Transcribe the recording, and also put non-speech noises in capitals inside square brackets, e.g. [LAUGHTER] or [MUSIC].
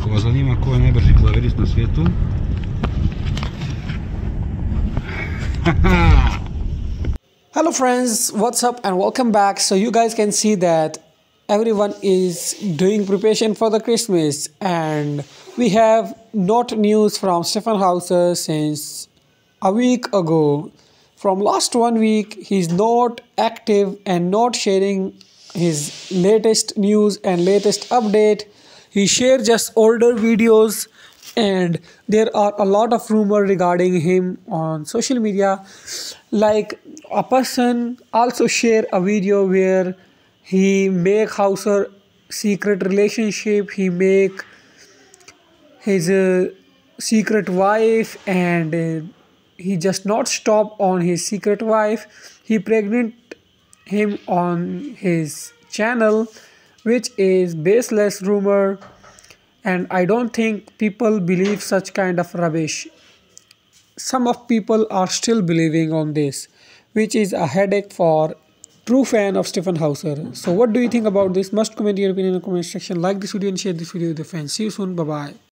Ako vas zanima ko je najbrži klavirist na svijetu? [LAUGHS] Hello friends, what's up and welcome back. So you guys can see that everyone is doing preparation for the Christmas and we have not news from Stefan Hauser since a week ago. From last one week he's not active and not sharing his latest news and latest update. He shared just older videos and there are a lot of rumor regarding him on social media. Like a person also share a video where he make hauser secret relationship. He make his uh, secret wife and uh, he just not stop on his secret wife. He pregnant him on his channel which is baseless rumor and i don't think people believe such kind of rubbish. Some of people are still believing on this which is a headache for true fan of stephen hauser. So what do you think about this? Must comment your opinion in the comment section. Like this video and share this video with your friends. See you soon. Bye bye